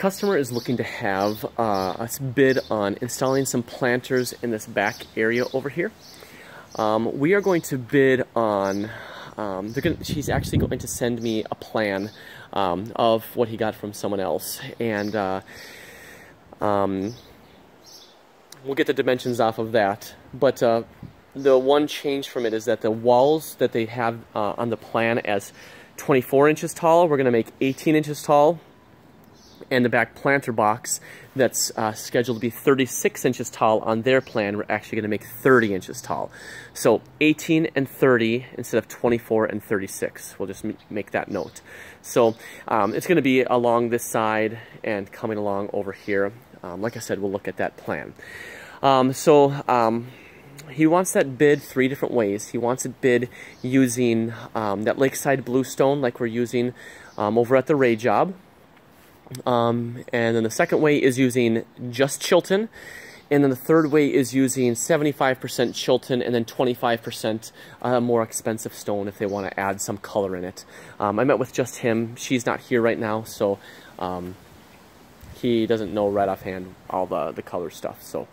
customer is looking to have uh, us bid on installing some planters in this back area over here. Um, we are going to bid on, um, gonna, she's actually going to send me a plan um, of what he got from someone else. And uh, um, we'll get the dimensions off of that. But uh, the one change from it is that the walls that they have uh, on the plan as 24 inches tall, we're going to make 18 inches tall and the back planter box that's uh, scheduled to be 36 inches tall on their plan, we're actually going to make 30 inches tall. So 18 and 30 instead of 24 and 36. We'll just make that note. So um, it's going to be along this side and coming along over here. Um, like I said, we'll look at that plan. Um, so um, he wants that bid three different ways. He wants it bid using um, that lakeside bluestone like we're using um, over at the Ray job. Um, and then the second way is using just Chilton. And then the third way is using 75% Chilton and then 25% uh, more expensive stone if they want to add some color in it. Um, I met with just him. She's not here right now, so um, he doesn't know right offhand all the, the color stuff. So,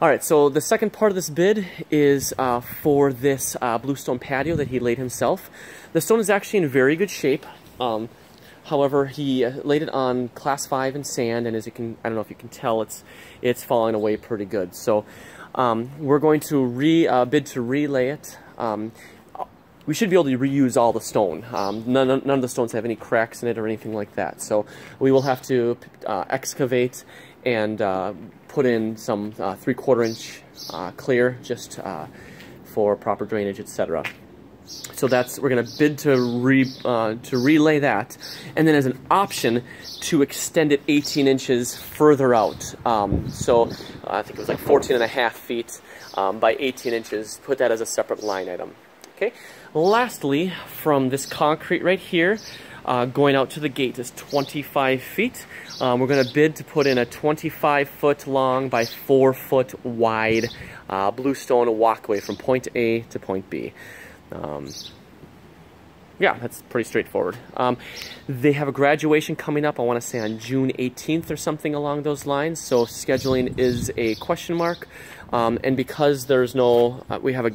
All right, so the second part of this bid is uh, for this uh, bluestone patio that he laid himself. The stone is actually in very good shape. Um, However, he uh, laid it on class 5 in sand, and as you can, I don't know if you can tell, it's it's falling away pretty good. So um, we're going to re uh, bid to relay it. Um, we should be able to reuse all the stone. Um, none, none of the stones have any cracks in it or anything like that. So we will have to uh, excavate and uh, put in some uh, three-quarter inch uh, clear just for proper drainage, etc. So that's we're going to bid to re uh, to relay that, and then as an option to extend it 18 inches further out. Um, so uh, I think it was like 14 and a half feet um, by 18 inches. Put that as a separate line item. Okay. Lastly, from this concrete right here. Uh, going out to the gate is 25 feet. Um, we're going to bid to put in a 25 foot long by 4 foot wide uh, bluestone walkway from point A to point B. Um, yeah, that's pretty straightforward. Um, they have a graduation coming up, I want to say on June 18th or something along those lines, so scheduling is a question mark. Um, and because there's no, uh, we have a,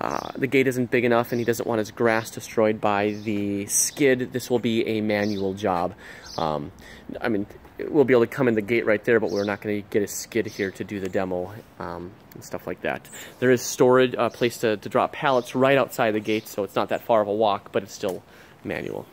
uh, the gate isn't big enough and he doesn't want his grass destroyed by the skid, this will be a manual job. Um, I mean, we'll be able to come in the gate right there, but we're not going to get a skid here to do the demo um, and stuff like that. There is storage, a uh, place to, to drop pallets right outside the gate, so it's not that far of a walk, but it's still manual.